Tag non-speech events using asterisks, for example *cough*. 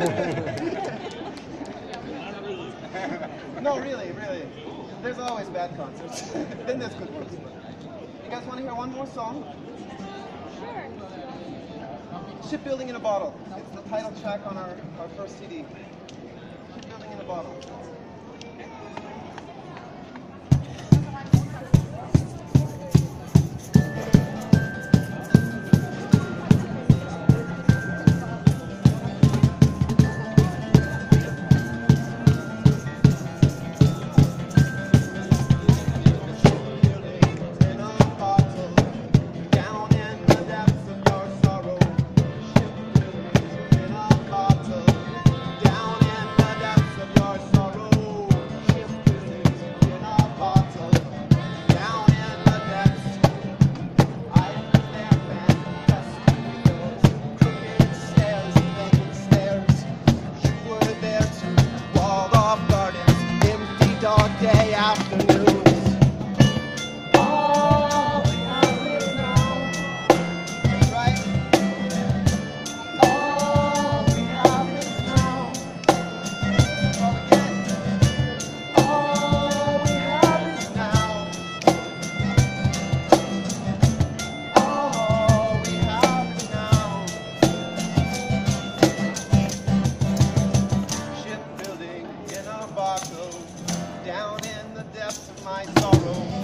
*laughs* no, really, really. There's always bad concerts. *laughs* then there's good ones. You guys want to hear one more song? Sure. Shipbuilding in a Bottle. It's the title track on our, our first CD. Shipbuilding in a Bottle. depths of my sorrow.